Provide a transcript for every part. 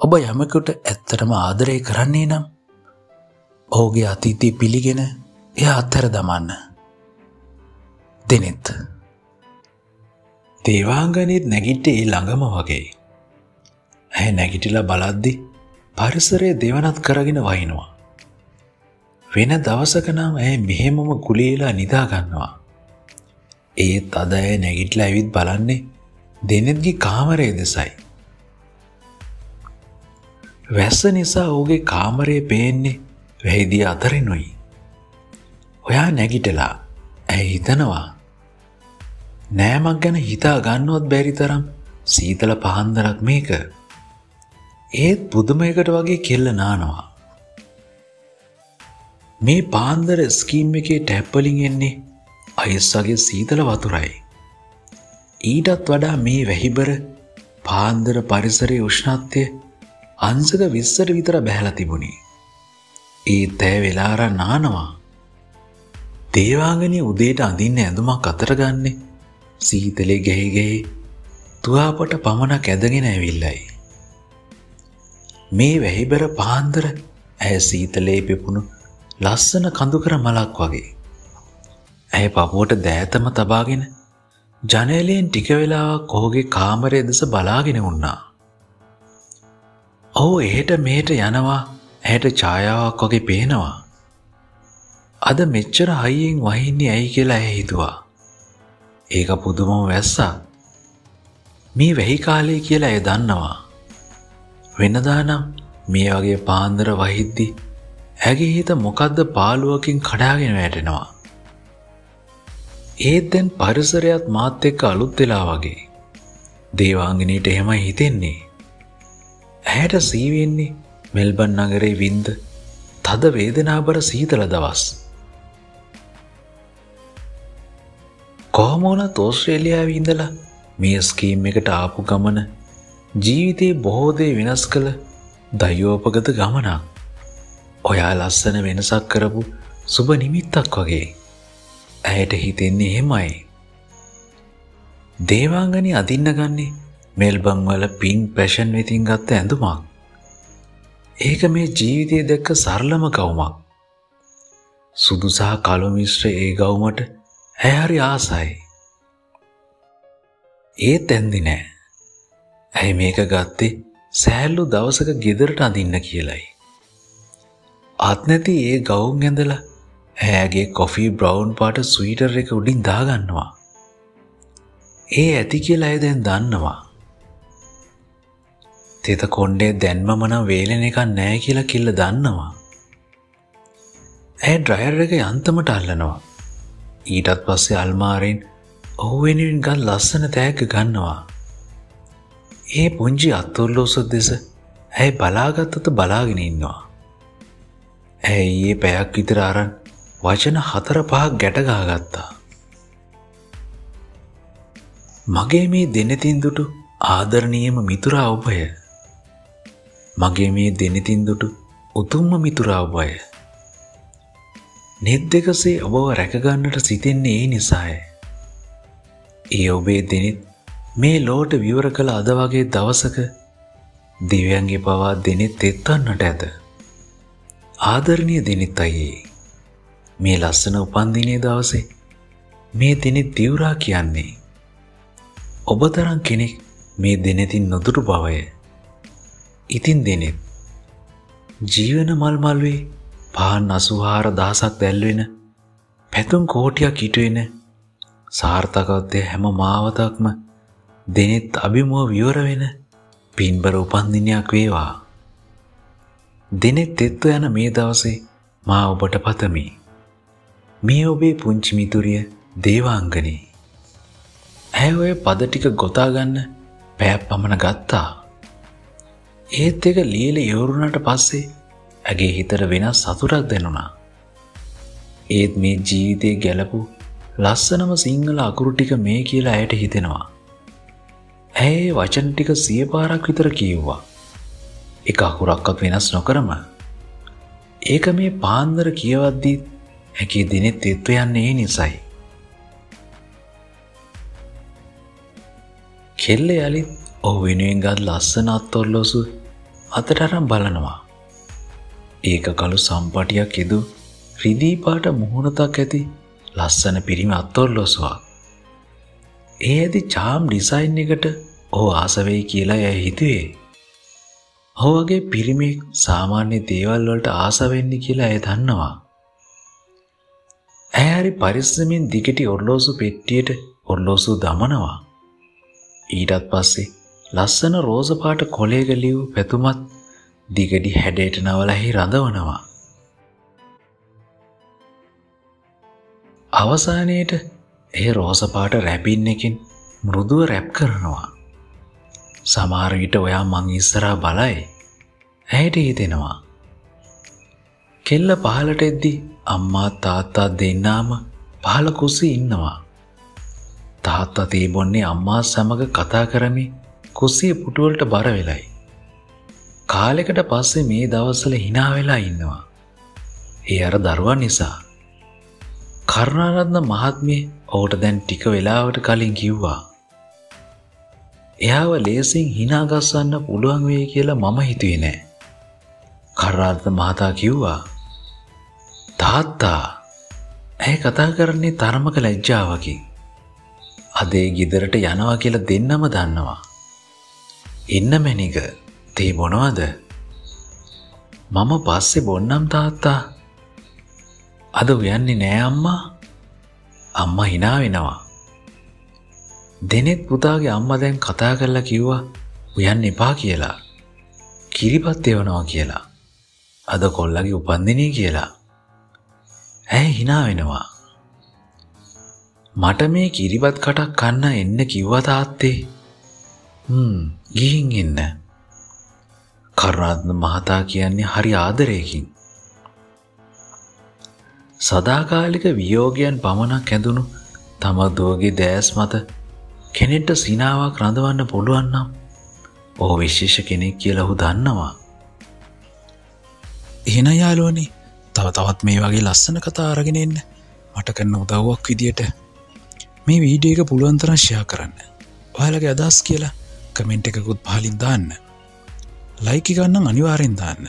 ඔබ යමකුට ඇත්තටම ආදරය කරන්නේ නම් ඔහුගේ අතීතී පිළිගෙන එය අත්තර දමන්න. දෙනෙත්. දේවාංගනීත් නැගිට්ට ඒ ළඟම වගේ. ඇය නැගිටිලා බලද්දි පරිසරය දෙවනත් කරගෙන වහිනවා. වෙන දවසක නම් ඇය මෙහෙමම ගුලේලා නිදාගන්නවා. ඒත් අද ඇය නැගිටල ඇවිත් බලන්නේ දෙනෙත්ගි කාමරය දෙසයි. වැස්ස නිසා ඕගේ කාමරය පේන්නේ වැහිදිය අතරිනුයි. ඔයා නැගිටලා ඇයි හිතනවා? නෑමක් ගැන හිතා ගන්නවත් බැරි තරම් සීතල පහන්දරක් මේක. ඒත් පුදුමයකට වගේ කෙල්ල නානවා. මේ පාන්දර ස්කීම් එකේ ටැප්පලින් එන්නේ අයිස්සගේ සීතල වතුරයි. ඊටත් වඩා මේ වැහිබර පාන්දර පරිසරය උෂ්ණත්වය අන්සක විස්සට විතර බැහල තිබුණි ඒ තෑ වෙලාර නානවා දේවාගනය උදේට අඳින්න ඇඳුමක් අතරගන්නේ සීතලේ ගැහිගෙහි තුවාපට පමණක් ඇදගෙන ඇවිල්ලයි. මේ වැහිබර පාන්දර ඇය සීතලේ පෙපුුණු ලස්සන කඳුකර මලක් වගේ. ඇය පපුුවට දෑතම තබාගෙන ජනලයෙන් ටික වෙලා කෝගේ කාමරය දෙස බලාගෙන උන්නා. ඔහු එහට මේට යනවා ඇයට ඡායාවක් වගේ පේනවා. අද මෙච්චර හයියෙන් වහින්නේ ඇයි කියලා ඇ හිතුවා. ඒක පුදුමම වැස්සා. මේ වැහි කාලය කියලා එය දන්නවා. වෙනදානම් මේ වගේ පාන්දර වහිද්දි ඇගේ හිත මොකක්ද පාලුවකින් කඩාගෙන වැටෙනවා. ඒත් දැන් පරිසරයත් මාත් එක්ක අලුත් වෙලා වගේ. දේවාංගනීට එහෙමයි හිතෙන්නේ. ඇයට සීවෙන්නේ මෙල්බන් නගරේ වින්ද තද වේදනාබර සීතල දවස්. කොහොමෝනත් ඕස්ට්‍රේලියාව ඉඳලා මේ ස්කීම් එකට ආපු ගමන ජීවිතයේ බොහෝදේ වෙනස් කළ දයෝපගත ගමනක්. ඔයා ලස්සන වෙනසක් කරපු සුබ නිමිත්තක් වගේ. ඇයට හිතෙන්නේ එහෙමයි. දේවාංගනි අදින්න ගන්නේ මෙල්බංවල පින් පැෂන් වෙතින් ගත්ත ඇඳුමක් ඒක මේ ජීවිතය දැක්ක සරලම ගවුමක් සුදුසා කළුමිශ්‍ර ඒ ගවුමට ඇහරි ආසයි. ඒත් ඇන්දි නෑ. ඇයි මේක ගත්තේ සෑල්ලු දවසක ගෙදරට අඳින්න කියලයි. අත්නැති ඒ ගවුන් ඇඳල ඇගේ කොෆී බ්‍රවන්් පාට ස්වීටර් එක උඩින් දාගන්නවා. ඒ ඇති කියලා ඇය දැන් දන්නවා. තෙත කොන්්ඩේ දැන්ම මනම් වේලෙන එක නෑ කියලා කිල්ල දන්නවා. ඇය ඩ්‍රයර් එක යන්තමට අල්ලනවා. ඊටත් පස්සේ අල්මාරෙන් ඔහු වෙනුවෙන් ගත් ලස්සන තෑග ගන්නවා. ඒ පුංචි අත්තුල්ලෝස දෙස ඇයි බලාගත්තත බලාගෙන ඉන්නවා. ඇයි ඒ පැයක් විතර අරන් වචන හතර පහක් ගැටගාගත්තා. මගේ මේ දෙනතින් දුටු ආදරණීයම මිතුරා ඔබය. මගේ මේ දෙනතින් දුටු උතුම්ම මිතුරා ඔබය. නෙත් දෙකසේ ඔබව රැකගන්නට සිතෙන්නේ ඒ නිසාය. ඒ ඔබේ දෙනෙත් මේ ලෝට විවර කළ අද වගේ දවසක දෙවයන්ගේ පවා දෙනෙත් එත්තන්නට ඇත. ආදරණය දෙනෙත් අයේ මේ ලස්සන උපන්දිනය දවසේ මේ දෙනෙත් දිවරා කියන්නේ. ඔබ තරම් කෙනෙක් මේ දෙනෙතින් නොදුටු බවය. ඉතින් දෙනෙත් ජීවන මල්මල්වේ පාන් අසුහාර දහසක් දැල්වෙන පැතුම් කෝටියක් හිටුවෙන සාර්ථකවත්වය හැම මාවතක්ම දෙනෙත් අභිමුව විවර වෙන පින්බර උපන්දිනයක් වේවා. දෙනෙත් එත්ව යන මේ දවසේ මා ඔබට පතමි. මේ ඔබේ පුංචිමිතුරිය දේවාංගනී. ඇය ඔය පද ටික ගොතාගන්න පැයක් පමණ ගත්තා. ඒත් එක ලියල යවරුණට පස්සේ ඇගේ හිතට වෙනස් සතුරක් දෙනුණා. ඒත් මේ ජීවිතය ගැලපු ලස්සනම සිංහල අකුරු ටික මේ කියලා ඇයට හිතෙනවා. ඇයේ වචන ටික සිය පාරක් විතර කියව්වා. එක අකුරක්කත් වෙනස් නොකරම. ඒක මේ පාන්දර කියවද්දීත් හැකි දිනෙත් එත්ව යන්නේ නිසයි. කෙල්ල යළිත් ඔහු වෙනුවෙන් ගත් ලස්සන අත්තොල්ලොසු අතටරම් බලනවා. ඒක කළු සම්පටියක් එදු රිදීපාට මුහුණතක් ඇති ලස්සන පිරිමි අත්තොල්ලොස්වා. ඒ ඇති චාම් ඩිසයින් එකට ඕ ආසවෙයි කියලා ඇය හිතුවේ. හෝවගේ පිරිමික් සාමාන්‍ය දේවල් වලට ආසවෙන්නේ කියලා ඇය දන්නවා. ඇහැරි පරිස්සමින් දිගටි ඔර්ලෝසු පෙට්ටියට ඔර්ලෝසු දමනවා. ඊටත් පස්සේ ලස්සන රෝසපාට කොලේගලිව් පැතුමත් දිගඩි හැඩයට නවලහි රඳවනවා. අවසානයට ඒ රෝසපාට රැබින් එකින් මෘදුව රැප් කරනවා. සමාරවිට ඔයා මං ඉස්සරා බලයි ඇයට හිතෙනවා. කෙල්ල පහලට එද්දි අම්මා තාත්තා දෙන්නාම පහල කුසි ඉන්නවා. තාත්තා තීබොන්නේ අම්මා සමඟ කතා කරමි කුස්සිය පුටුවලට බර වෙලයි. කාලෙකට පස්සේ මේ දවස්සල හිනා වෙලා ඉන්නවා. ඒ අර දරුවන් නිසා. කරුණාරත්න මහත්මිය ඔහුට දැන් ටික වෙලාවට කලින් කිව්වා. එයාව ලේසින් හිනාගස්සන්න පුළුවන් වේ කියලා මම හිතුවේ නෑ. කරාර්ථ මහතා කිව්වා තාත්තා ඇය කතා කරන්නේ තරමක ලැජ්ජාවකින්. අදේ ගිදරට යනවා කියලා දෙන්නම දන්නවා. එන්න මැනික තේ බොනවාද මම පස්සෙ බොන්නම් තාත්තා. අද උයන්නේ නෑ අම්මා. අම්ම හිනා වෙනවා. දෙනෙත් පුතාගේ අම්ම දැන් කතා කරලා කිව්වා උයන්න එපා කියලා. කිරිපත් එවනවා කියලා. අද කොල්ලගේ උපන්දිනී කියලා. ඇය හිනා වෙනවා? මට මේ කිරිබත් කටක් කන්න එන්න කිව්ව තාත්තේ. ගිහින් එන්න කරුණාත්ම මහතා කියන්නේ හරි ආදරයකින් සදාකාලික වියෝගයන් පමණක් ඇඳුණු තම දුවගේ දෑස් මත කෙනෙට්ට සිනාවක් රඳවන්න පුළුවන්නම් ඕ විශේෂ කෙනෙක් කියලහු දන්නවා. එහෙන යාලුවනේ තව තවත් මේ වගේ ලස්සන කතා අරගෙන එන්න. මට කරන්න උදව්වක් විදියට මේ වීඩිය එක පුළුවන්තරංශයා කරන්න. ඔයාලගේ අදස් කියලා කමෙන්ට් එකකුත් පහලින් දාන්න. ලයිකි ගන්න අනිවාරෙන් දාන්න.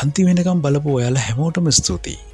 අන්ති වෙනකම් බලපු ඔයාල හැමෝටම ස්තුතියි.